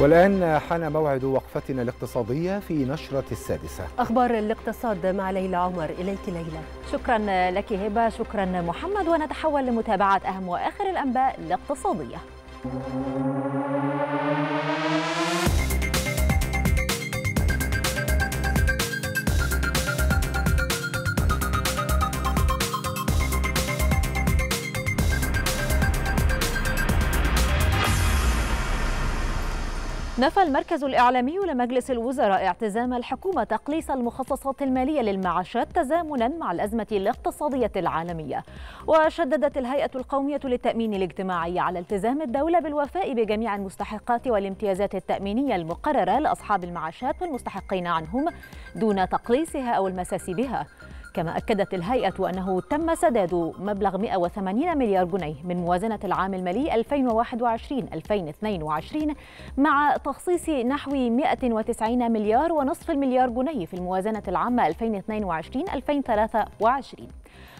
والآن حان موعد وقفتنا الاقتصادية في نشرة السادسة. أخبار الاقتصاد مع ليلى عمر. إليك ليلى. شكرا لك هبة. شكرا محمد. ونتحول لمتابعة أهم وآخر الأنباء الاقتصادية. نفى المركز الإعلامي لمجلس الوزراء اعتزام الحكومة تقليص المخصصات المالية للمعاشات تزامنا مع الأزمة الاقتصادية العالمية. وشددت الهيئة القومية للتأمين الاجتماعي على التزام الدولة بالوفاء بجميع المستحقات والامتيازات التأمينية المقررة لأصحاب المعاشات والمستحقين عنهم دون تقليصها أو المساس بها. كما أكدت الهيئة أنه تم سداد مبلغ 180 مليار جنيه من موازنة العام المالي 2021-2022 مع تخصيص نحو 190 مليار ونصف المليار جنيه في الموازنة العامة 2022-2023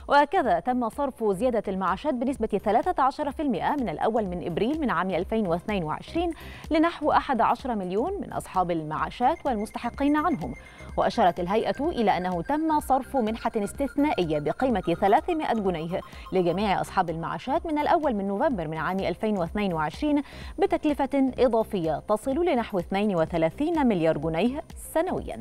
وكذا تم صرف زيادة المعاشات بنسبة 13% من الأول من إبريل من عام 2022 لنحو 11 مليون من أصحاب المعاشات والمستحقين عنهم وأشارت الهيئة إلى أنه تم صرف منحة استثنائية بقيمة 300 جنيه لجميع أصحاب المعاشات من الأول من نوفمبر من عام 2022 بتكلفة إضافية تصل لنحو 32 مليار جنيه سنوياً.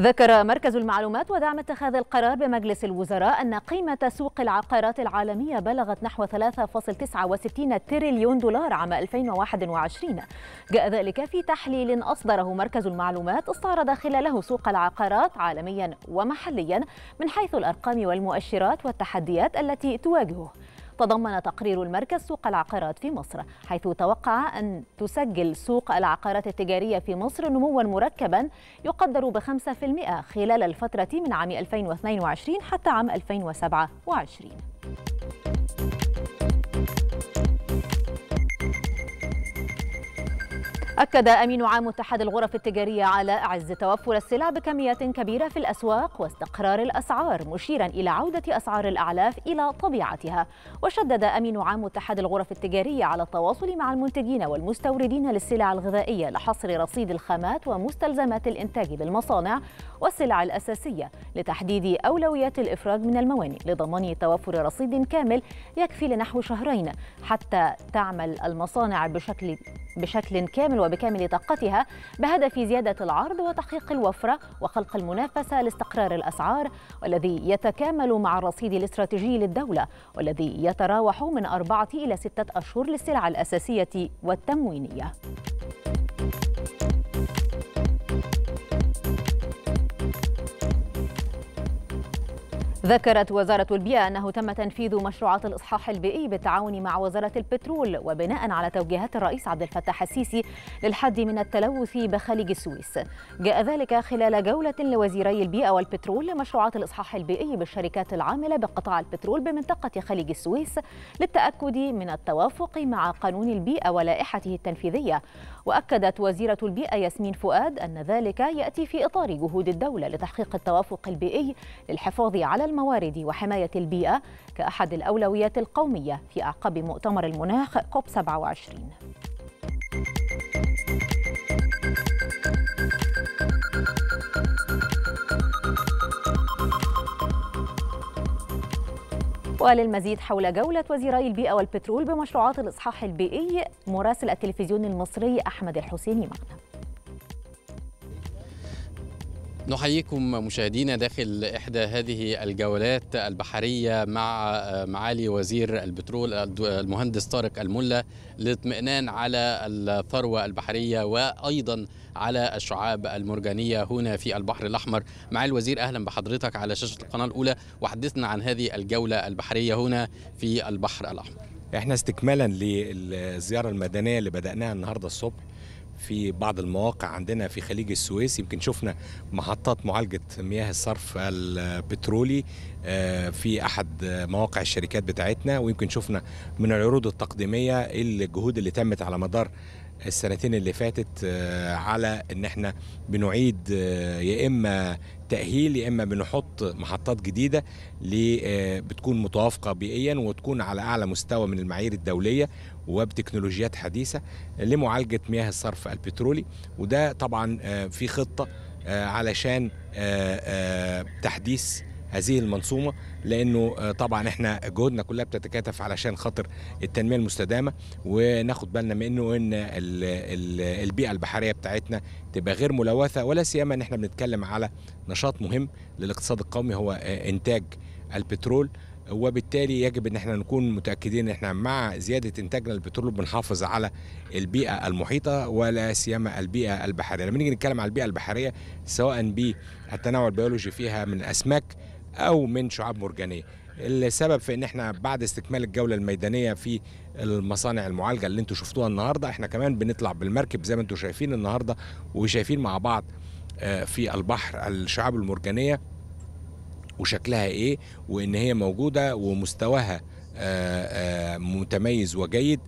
ذكر مركز المعلومات ودعم اتخاذ القرار بمجلس الوزراء أن قيمة سوق العقارات العالمية بلغت نحو 3.69 تريليون دولار عام 2021 جاء ذلك في تحليل أصدره مركز المعلومات استعرض خلاله سوق العقارات عالميا ومحليا من حيث الأرقام والمؤشرات والتحديات التي تواجهه. تضمن تقرير المركز سوق العقارات في مصر حيث توقع أن تسجل سوق العقارات التجارية في مصر نموا مركبا يقدر في المئة خلال الفترة من عام 2022 حتى عام 2027 أكد أمين عام اتحاد الغرف التجارية على أعز توفر السلع بكميات كبيرة في الأسواق واستقرار الأسعار مشيرا إلى عودة أسعار الأعلاف إلى طبيعتها. وشدد أمين عام اتحاد الغرف التجارية على التواصل مع المنتجين والمستوردين للسلع الغذائية لحصر رصيد الخامات ومستلزمات الإنتاج بالمصانع والسلع الأساسية لتحديد أولويات الإفراج من الموانئ لضمان توفر رصيد كامل يكفي لنحو شهرين حتى تعمل المصانع بشكل بشكل كامل وبكامل طاقتها بهدف زيادة العرض وتحقيق الوفرة وخلق المنافسة لاستقرار الأسعار والذي يتكامل مع الرصيد الاستراتيجي للدولة والذي يتراوح من أربعة إلى ستة أشهر للسلع الأساسية والتموينية. ذكرت وزارة البيئة أنه تم تنفيذ مشروعات الإصحاح البيئي بالتعاون مع وزارة البترول وبناء على توجيهات الرئيس عبد الفتاح السيسي للحد من التلوث بخليج السويس. جاء ذلك خلال جولة لوزيري البيئة والبترول لمشروعات الإصحاح البيئي بالشركات العاملة بقطاع البترول بمنطقة خليج السويس للتأكد من التوافق مع قانون البيئة ولائحته التنفيذية. وأكدت وزيرة البيئة ياسمين فؤاد أن ذلك يأتي في إطار جهود الدولة لتحقيق التوافق البيئي للحفاظ على الموارد وحماية البيئة كأحد الأولويات القومية في أعقاب مؤتمر المناخ كوب 27 وللمزيد حول جولة وزيري البيئة والبترول بمشروعات الإصحاح البيئي مراسل التلفزيون المصري أحمد الحسيني معنا. نحييكم مشاهدينا داخل إحدى هذه الجولات البحرية مع معالي وزير البترول المهندس طارق الملا للاطمئنان على الثروة البحرية وأيضا على الشعاب المرجانية هنا في البحر الأحمر. معالي الوزير أهلا بحضرتك على شاشة القناة الأولى. وحدثنا عن هذه الجولة البحرية هنا في البحر الأحمر. إحنا استكمالا للزيارة المدنية اللي بدأناها النهاردة الصبح. في بعض المواقع عندنا في خليج السويس يمكن شفنا محطات معالجة مياه الصرف البترولي في أحد مواقع الشركات بتاعتنا ويمكن شفنا من العروض التقديمية الجهود اللي تمت على مدار السنتين اللي فاتت على إن إحنا بنعيد يا إما تأهيل يا إما بنحط محطات جديدة بتكون متوافقة بيئيا وتكون على أعلى مستوى من المعايير الدولية وبتكنولوجيات حديثة لمعالجة مياه الصرف البترولي. وده طبعا في خطة علشان تحديث هذه المنظومه لأنه طبعا إحنا جهودنا كلها بتتكاتف علشان خاطر التنمية المستدامة وناخد بالنا منه إن البيئة البحرية بتاعتنا تبقى غير ملوثة ولا سيما إن إحنا بنتكلم على نشاط مهم للاقتصاد القومي هو إنتاج البترول وبالتالي يجب إن إحنا نكون متأكدين إن إحنا مع زيادة إنتاجنا للبترول بنحافظ على البيئة المحيطة ولا سيما البيئة البحرية. لما نيجي نتكلم على البيئة البحرية سواء بالتنوع البيولوجي فيها من أسماك أو من شعاب مرجانية. السبب في إن إحنا بعد استكمال الجولة الميدانية في المصانع المعالجة اللي أنتم شفتوها النهارده إحنا كمان بنطلع بالمركب زي ما أنتم شايفين النهارده وشايفين مع بعض في البحر الشعاب المرجانية وشكلها إيه وإن هي موجودة ومستواها متميز وجيد.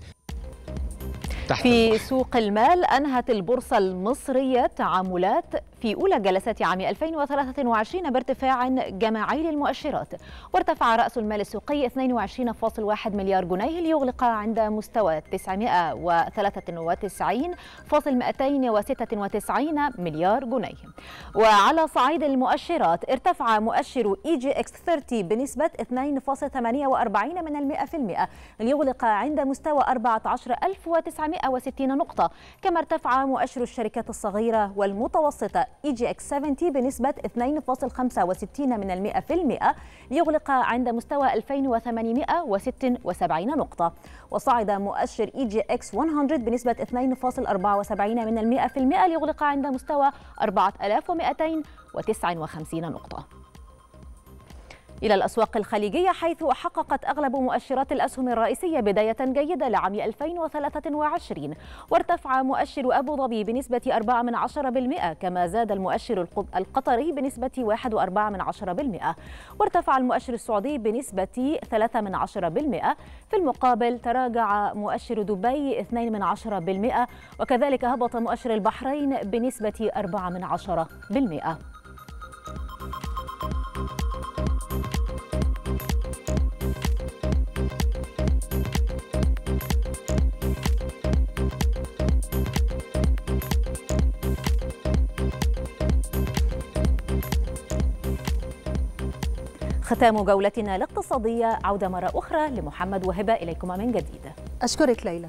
في سوق المال أنهت البورصة المصرية تعاملات في أولى جلسات عام 2023 بارتفاع جماعي للمؤشرات. وارتفع رأس المال السوقي 22.1 مليار جنيه ليغلق عند مستوى 993.296 مليار جنيه. وعلى صعيد المؤشرات ارتفع مؤشر EGX 30 بنسبة 2.48 من المئة في المئة ليغلق عند مستوى 14960 نقطة كما ارتفع مؤشر الشركات الصغيرة والمتوسطة EGX 70 بنسبة 2.65 من المئة في المئة ليغلق عند مستوى 2876 نقطة. وصعد مؤشر EGX 100 بنسبة 2.74 من المئة في المئة ليغلق عند مستوى 4259 نقطة. إلى الأسواق الخليجية حيث حققت أغلب مؤشرات الأسهم الرئيسية بداية جيدة لعام 2023 وارتفع مؤشر أبو ظبي بنسبة 4% كما زاد المؤشر القطري بنسبة 1.4% وارتفع المؤشر السعودي بنسبة 3% في المقابل تراجع مؤشر دبي 2% وكذلك هبط مؤشر البحرين بنسبة 4% ختام جولتنا الاقتصادية عودة مرة أخرى لمحمد وهبة إليكما من جديد. أشكرك ليلى.